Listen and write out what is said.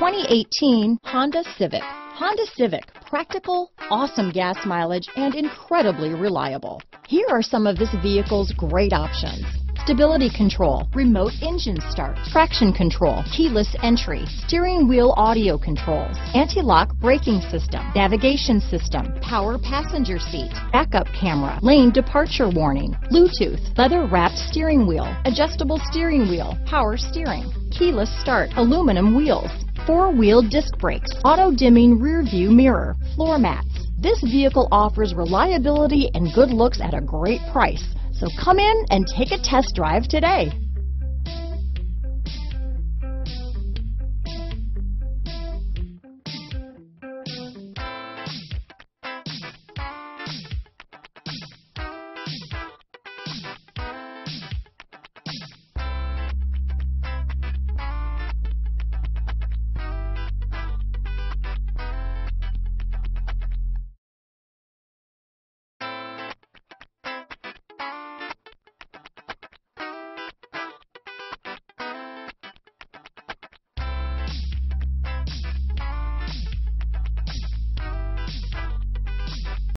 2018 Honda Civic. Honda Civic, practical, awesome gas mileage, and incredibly reliable. Here are some of this vehicle's great options. Stability control, remote engine start, traction control, keyless entry, steering wheel audio controls, anti-lock braking system, navigation system, power passenger seat, backup camera, lane departure warning, Bluetooth, leather wrapped steering wheel, adjustable steering wheel, power steering, keyless start, aluminum wheels, four-wheel disc brakes, auto-dimming rear view mirror, floor mats. This vehicle offers reliability and good looks at a great price. So come in and take a test drive today.